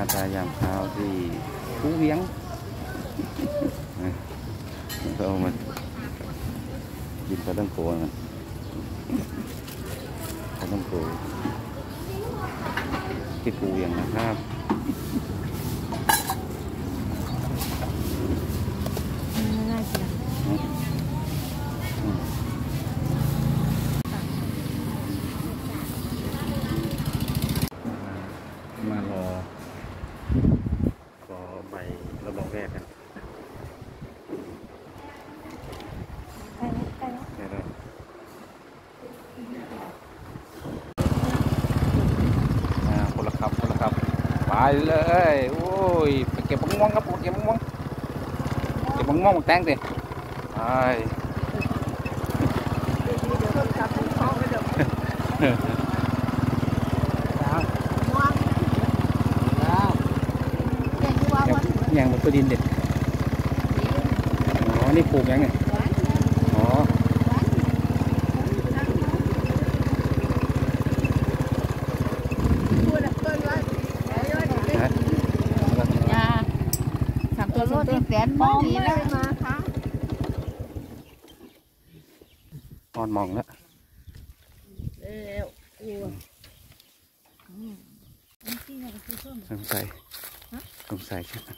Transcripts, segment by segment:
น้าตายามเช้าที่ผู้เวียงก็เอามากินปลาต้องโกนะปลาต้องโกที่ผู้เวียงนะครับ trời ơi ôi phải kẹp bóng móng gấp kẹp bóng móng. Kẹp bóng móng một tán kìa. Ai, dạ. nhàng một cái đinh đi nó đi phù cái này. ที่แสนมองนี่แล้วมาค่ะอ่อนมองแล้วเอออ้วนนี่ไงคือส้มสงสัยสงสัยใช่ไหม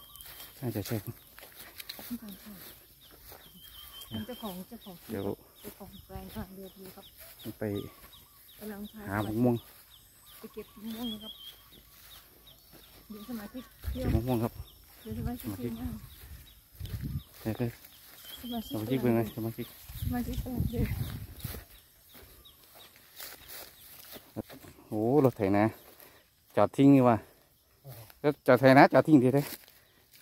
น่าจะใช่เจ้าของเจ้าของเดี๋ยวเจ้าของแปลงอะเรียบร้อยครับไปกำลังพาหามะม่วงไปเก็บมะม่วงครับเดี๋ยวสมาชิเที่ยวบมะม่วงครับเดี๋ยวสมาชิ Yakın. Sabacık ben, sabacık. Ủa, là thầy nè. Chả thiên nhưng mà. Chả thầy nè, chả thiên thì thế.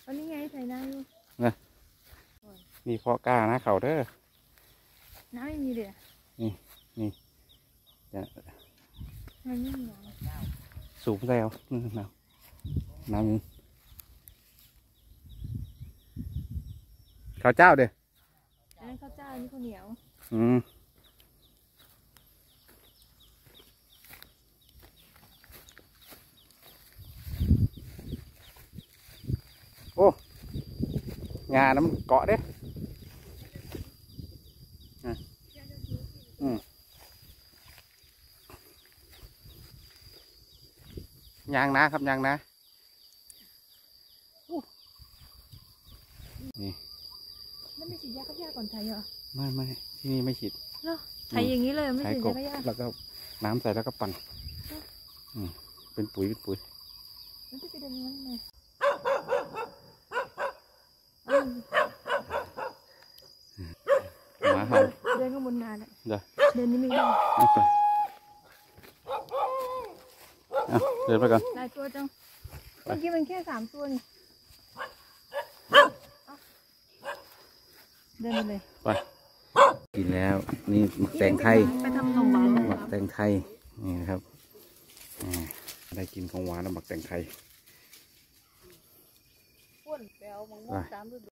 Ở đây ngay thầy nè luôn. Nè. Đi phó ca nè khẩu đó. Nói gì đi à? Nè, nè. Dạ. Sụp ra không? Nào. Nào nhìn. แล้วนี่น้ำน้ำนี่ข้าวเจ้าเด้อ อันนั้นข้าวเจ้าอันนี้ข้าวเหนียว อืมโอ้งาน้ำเกาะเด้อ่ะอืมยางนะครับยางนะ มันไม่ฉีดยาฆ่าหญ้าก่อนไทยเหรอไม่ไม่ที่นี่ไม่ฉีดเนาะไทยอย่างนี้เลยไม่ใช้ฉีดกยาบฆ่าหญ้าแล้วก็น้ำใส่แล้วก็ปั่นอืมเป็นปุ๋ยเป็นปุ๋ยมันจะไปเดินงั้นเลยอ้าวหมาเห่าเดินข้างบนนานเลยเดี๋ยวเดินนี่ไม่ได้เอาไปเอาเดินไปก่อนหลายตัวจังไปเมื่อกี้มันแค่สามตัวนี่ เดินไปเลยไปกินแล้วนี่หมักแตงไทยไปทำขนมหวานหมักแตงไทยนี่นะครับอ่าได้กินของหวานแล้วหมักแตงไทยป้วนแป